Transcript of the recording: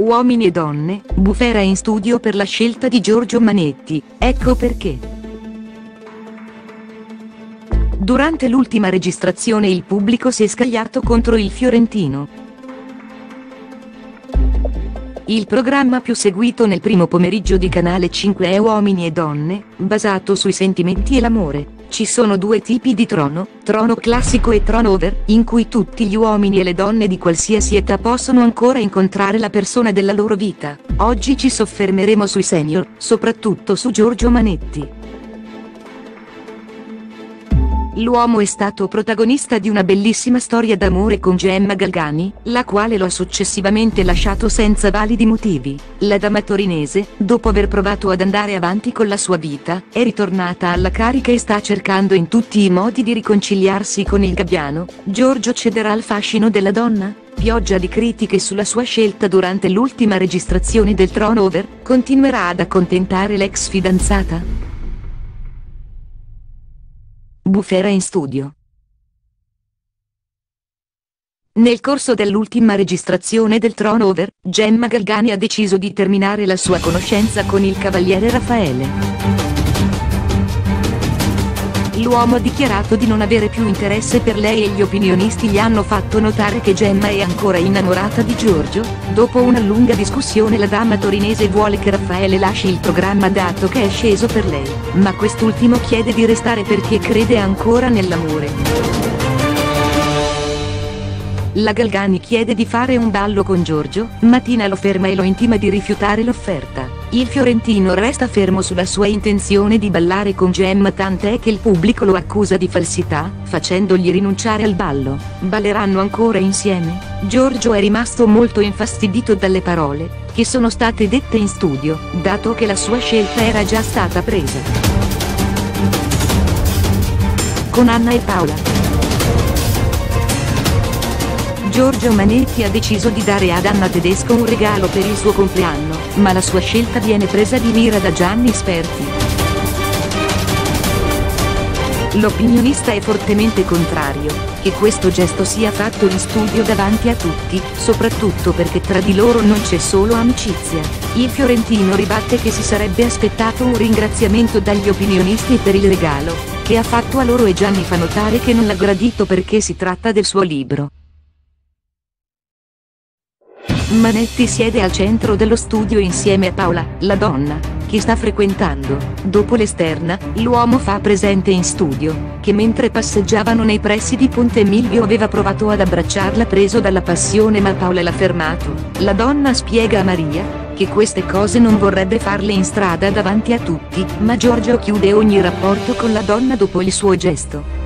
Uomini e donne, bufera in studio per la scelta di Giorgio Manetti, ecco perché. Durante l'ultima registrazione il pubblico si è scagliato contro il Fiorentino. Il programma più seguito nel primo pomeriggio di Canale 5 è Uomini e Donne, basato sui sentimenti e l'amore. Ci sono due tipi di trono, trono classico e trono over, in cui tutti gli uomini e le donne di qualsiasi età possono ancora incontrare la persona della loro vita. Oggi ci soffermeremo sui senior, soprattutto su Giorgio Manetti. L'uomo è stato protagonista di una bellissima storia d'amore con Gemma Galgani, la quale lo ha successivamente lasciato senza validi motivi. La dama torinese, dopo aver provato ad andare avanti con la sua vita, è ritornata alla carica e sta cercando in tutti i modi di riconciliarsi con il gabbiano. Giorgio cederà al fascino della donna? Pioggia di critiche sulla sua scelta durante l'ultima registrazione del Trono Over, continuerà ad accontentare l'ex fidanzata? Bufera in studio. Nel corso dell'ultima registrazione del Throne Over, Gemma Galgani ha deciso di terminare la sua conoscenza con il cavaliere Raffaele l'uomo ha dichiarato di non avere più interesse per lei e gli opinionisti gli hanno fatto notare che Gemma è ancora innamorata di Giorgio. Dopo una lunga discussione la dama torinese vuole che Raffaele lasci il programma dato che è sceso per lei, ma quest'ultimo chiede di restare perché crede ancora nell'amore. La Galgani chiede di fare un ballo con Giorgio, ma Tina lo ferma e lo intima di rifiutare l'offerta. Il fiorentino resta fermo sulla sua intenzione di ballare con Gemma tant'è che il pubblico lo accusa di falsità, facendogli rinunciare al ballo. Balleranno ancora insieme? Giorgio è rimasto molto infastidito dalle parole, che sono state dette in studio, dato che la sua scelta era già stata presa. Con Anna e Paola. Giorgio Manetti ha deciso di dare ad Anna Tedesco un regalo per il suo compleanno, ma la sua scelta viene presa di mira da Gianni Sperti. L'opinionista è fortemente contrario, che questo gesto sia fatto in studio davanti a tutti, soprattutto perché tra di loro non c'è solo amicizia. Il fiorentino ribatte che si sarebbe aspettato un ringraziamento dagli opinionisti per il regalo, che ha fatto a loro e Gianni fa notare che non l'ha gradito perché si tratta del suo libro. Manetti siede al centro dello studio insieme a Paola, la donna, che sta frequentando. Dopo l'esterna, l'uomo fa presente in studio, che mentre passeggiavano nei pressi di Ponte Milvio aveva provato ad abbracciarla preso dalla passione ma Paola l'ha fermato. La donna spiega a Maria, che queste cose non vorrebbe farle in strada davanti a tutti, ma Giorgio chiude ogni rapporto con la donna dopo il suo gesto.